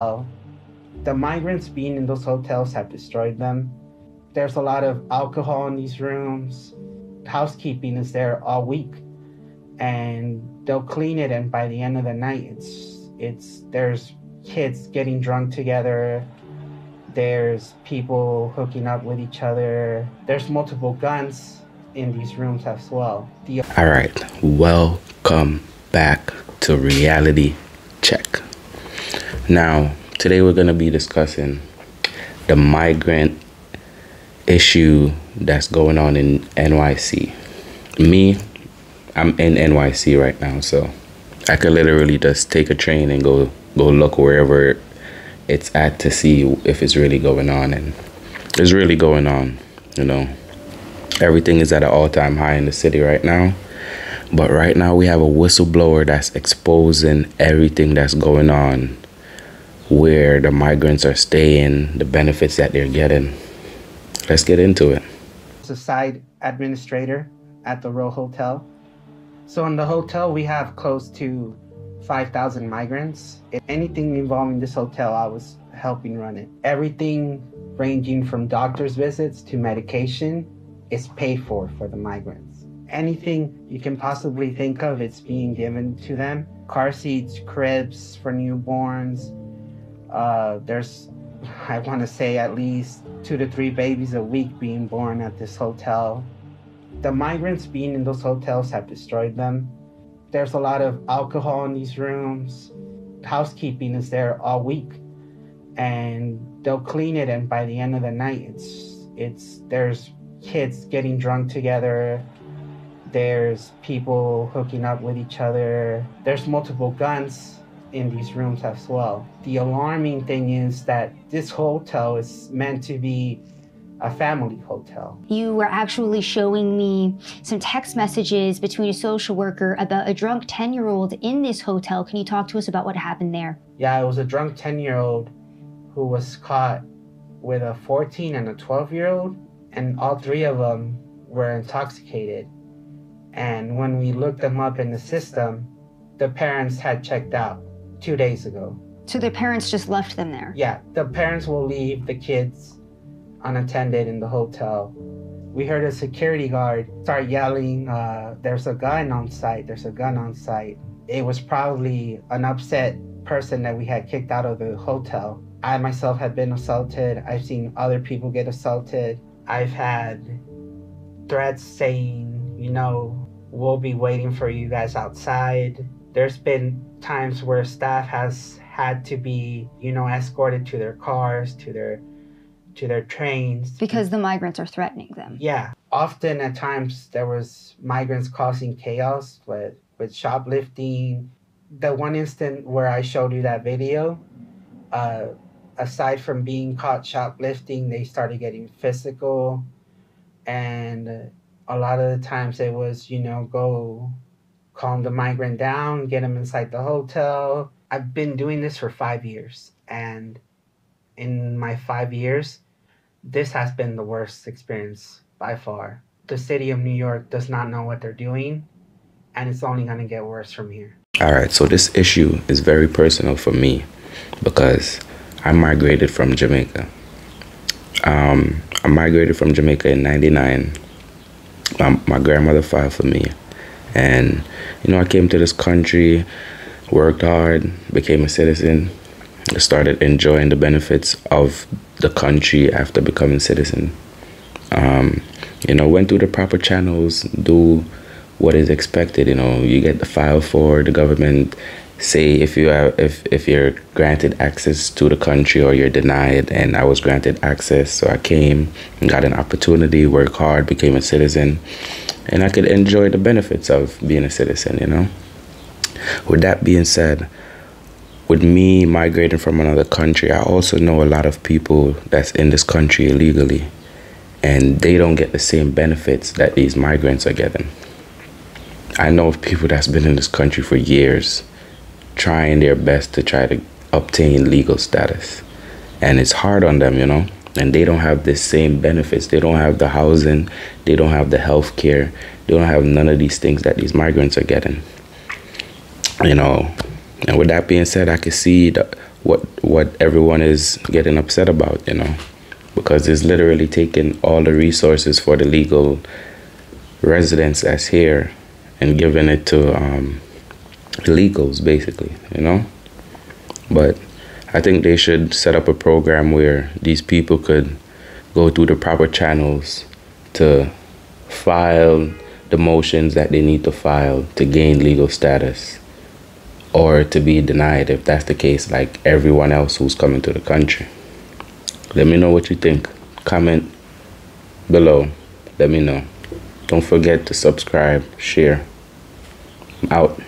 The migrants being in those hotels have destroyed them. There's a lot of alcohol in these rooms. Housekeeping is there all week, and they'll clean it. And by the end of the night, it's it's there's kids getting drunk together. There's people hooking up with each other. There's multiple guns in these rooms as well. The- All right, welcome back to Reality Check. Now, today we're going to be discussing the migrant issue that's going on in NYC. Me, I'm in NYC right now, so I could literally just take a train and go go look wherever it's at to see if it's really going on and it's really going on, you know. Everything is at an all-time high in the city right now. But right now we have a whistleblower that's exposing everything that's going on where the migrants are staying, the benefits that they're getting. Let's get into it. It's a side administrator at the Row Hotel. So in the hotel, we have close to 5,000 migrants. Anything involving this hotel, I was helping run it. Everything ranging from doctor's visits to medication is paid for for the migrants. Anything you can possibly think of, it's being given to them. Car seats, cribs for newborns, uh, there's, I want to say, at least two to three babies a week being born at this hotel. The migrants being in those hotels have destroyed them. There's a lot of alcohol in these rooms. Housekeeping is there all week, and they'll clean it. And by the end of the night, it's it's there's kids getting drunk together. There's people hooking up with each other. There's multiple guns in these rooms as well. The alarming thing is that this hotel is meant to be a family hotel. You were actually showing me some text messages between a social worker about a drunk 10 year old in this hotel. Can you talk to us about what happened there? Yeah, it was a drunk 10 year old who was caught with a 14 and a 12 year old, and all three of them were intoxicated. And when we looked them up in the system, the parents had checked out two days ago. So their parents just left them there? Yeah, the parents will leave the kids unattended in the hotel. We heard a security guard start yelling, uh, There's a gun on site, there's a gun on site. It was probably an upset person that we had kicked out of the hotel. I myself had been assaulted. I've seen other people get assaulted. I've had threats saying, you know, we'll be waiting for you guys outside. There's been times where staff has had to be, you know, escorted to their cars, to their to their trains because the migrants are threatening them. Yeah. Often at times there was migrants causing chaos with with shoplifting. The one instant where I showed you that video, uh, aside from being caught shoplifting, they started getting physical and a lot of the times it was, you know, go calm the migrant down, get him inside the hotel. I've been doing this for five years, and in my five years, this has been the worst experience by far. The city of New York does not know what they're doing, and it's only going to get worse from here. All right, so this issue is very personal for me because I migrated from Jamaica. Um, I migrated from Jamaica in 99. My, my grandmother filed for me and, you know, I came to this country, worked hard, became a citizen, started enjoying the benefits of the country after becoming citizen. Um, you know, went through the proper channels, do what is expected. You know, you get the file for the government. Say if you have if if you're granted access to the country or you're denied, and I was granted access, so I came and got an opportunity, work hard, became a citizen, and I could enjoy the benefits of being a citizen, you know. With that being said, with me migrating from another country, I also know a lot of people that's in this country illegally, and they don't get the same benefits that these migrants are getting. I know of people that's been in this country for years, trying their best to try to obtain legal status, and it's hard on them, you know and they don't have the same benefits. They don't have the housing, they don't have the health care, they don't have none of these things that these migrants are getting. You know, and with that being said, I can see the what what everyone is getting upset about, you know, because it's literally taking all the resources for the legal residents that's here and giving it to um, illegals, basically, you know. But I think they should set up a program where these people could go through the proper channels to file the motions that they need to file to gain legal status or to be denied if that's the case, like everyone else who's coming to the country. Let me know what you think. Comment below. Let me know. Don't forget to subscribe, share. I'm out.